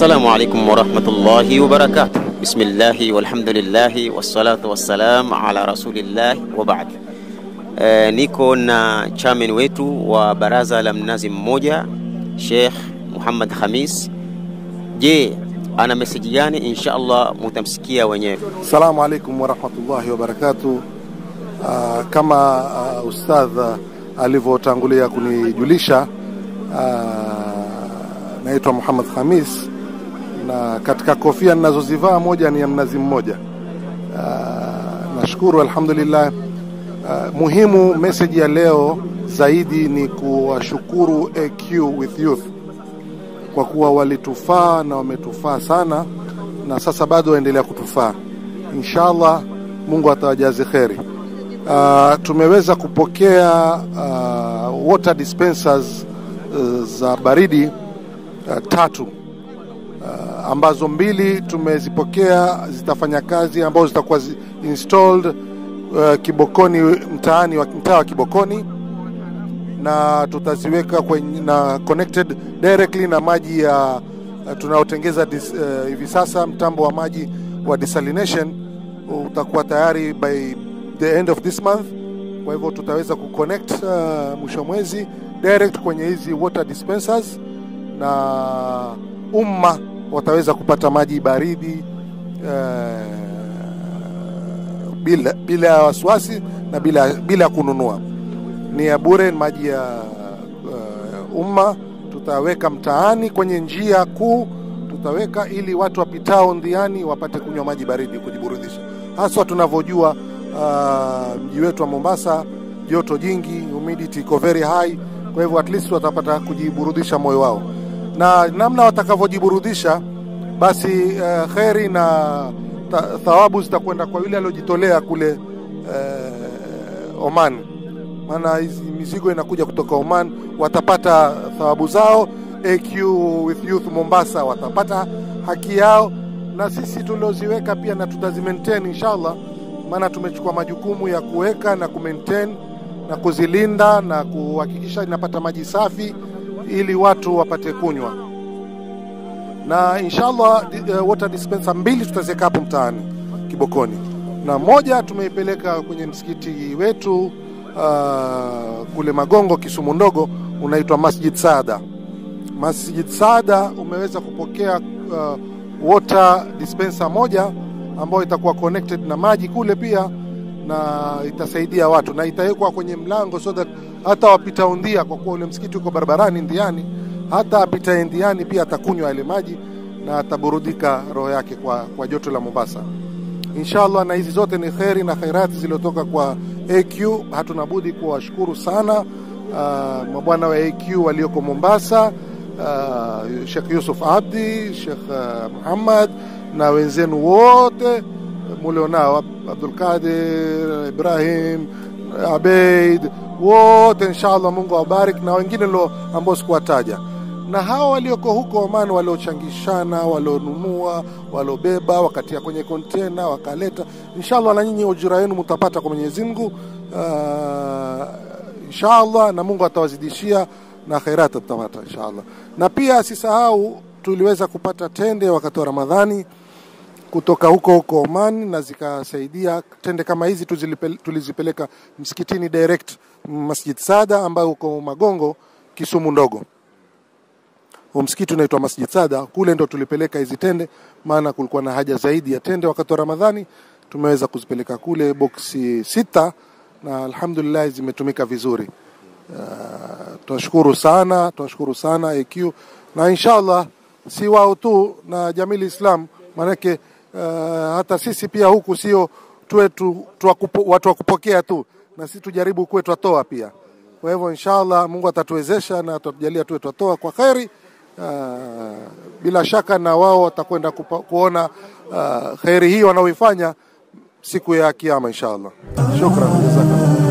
Assalamu alaikum warahmatullahi wabarakatuh. Bismillahi walhamdulillahi wassalatu wassalam ala rasulillahi wa baad. E, niko na chairman wetu wa baraza la mnazi mmoja Sheikh Muhammad Khamis. Je, ana meseji gani? Insha Allah mutamsikia wenyewe. Assalamu alaikum warahmatullahi wabarakatuh. Uh, kama uh, ustadh alivyotangulia kunijulisha uh, naitwa Muhammad Khamis na katika kofia ninazozivaa moja ni ya mnazi mmoja. Uh, nashukuru alhamdulillah. Uh, muhimu message ya leo zaidi ni kuwashukuru AQ with Youth kwa kuwa walitufaa na wametufaa sana, na sasa bado waendelea kutufaa. Inshallah Mungu atawajazi kheri. Uh, tumeweza kupokea uh, water dispensers uh, za baridi uh, tatu uh, ambazo mbili tumezipokea zitafanya kazi ambazo zitakuwa zi installed uh, Kibokoni mtaani wa mtaa wa Kibokoni na tutaziweka kwenye na connected directly na maji ya uh, tunaotengeza hivi uh, hivi sasa mtambo wa maji wa desalination utakuwa tayari by the end of this month. Kwa hivyo tutaweza kuconnect uh, mwisho mwezi direct kwenye hizi water dispensers na umma wataweza kupata maji baridi uh, bila bila wasiwasi na bila bila kununua. Ni ya bure, maji ya uh, umma tutaweka mtaani kwenye njia kuu tutaweka ili watu wapitao ndiani wapate kunywa maji baridi kujiburudisha, haswa tunavyojua uh, mji wetu wa Mombasa joto jingi, humidity iko very high. Kwa hivyo at least watapata kujiburudisha moyo wao, na namna watakavyojiburudisha basi uh, kheri na ta, thawabu zitakwenda kwa yule aliyojitolea kule uh, Oman, maana hizi mizigo inakuja kutoka Oman, watapata thawabu zao. AQ with Youth Mombasa watapata haki yao, na sisi tulioziweka pia na tutazimaintain inshallah, maana tumechukua majukumu ya kuweka na kumaintain na kuzilinda na kuhakikisha inapata maji safi ili watu wapate kunywa, na inshallah uh, water dispenser mbili tutaziweka hapo mtaani Kibokoni, na moja tumeipeleka kwenye msikiti wetu uh, kule Magongo Kisumu ndogo unaitwa Masjid Saada. Masjid Saada umeweza kupokea uh, water dispenser moja ambayo itakuwa connected na maji kule pia na itasaidia watu na itawekwa kwenye mlango so that hata wapita undia, kwa kuwa ule msikiti uko barabarani ndiani, hata apita ndiani pia atakunywa yale maji na ataburudika roho yake kwa, kwa joto la Mombasa inshallah. Na hizi zote ni kheri na khairati zilizotoka kwa AQ. Hatuna budi kuwashukuru sana uh, mabwana wa AQ walioko Mombasa uh, Sheikh Yusuf Abdi, Sheikh uh, Muhammad na wenzenu wote mulionao Abdul Qadir, Ibrahim, Abeid wote, inshallah Mungu awabarik, na wengine lo ambao sikuwataja, na hawa walioko huko Oman waliochangishana, walionunua, waliobeba, wakatia kwenye kontena, wakaleta, inshallah na nyinyi ujira wenu mtapata kwa Mwenyezi Mungu. Uh, inshallah, na Mungu atawazidishia na khairat mtapata inshallah. Na pia sisahau tuliweza kupata tende wakati wa Ramadhani kutoka huko huko Oman na zikasaidia. Tende kama hizi tulizipeleka msikitini direct Masjid Sada ambayo uko Magongo Kisumu ndogo. Huo msikiti unaitwa Masjid Sada, kule ndo tulipeleka hizi tende, maana kulikuwa na haja zaidi ya tende wakati wa Ramadhani. Tumeweza kuzipeleka kule boksi sita na alhamdulillah zimetumika vizuri. Uh, tunashukuru sana, tunashukuru sana AQ na inshallah si wao tu na Jamili Islam maanake uh, hata sisi pia huku sio tuwe tu, tu watu wa kupokea tu, na sisi tujaribu kuwe twatoa pia. Kwa hivyo inshallah Mungu atatuwezesha na atatujalia tuwe twatoa kwa kheri. Uh, bila shaka na wao watakwenda kuona uh, kheri hii wanaoifanya siku ya Kiyama inshallah. Shukran, jazakallah.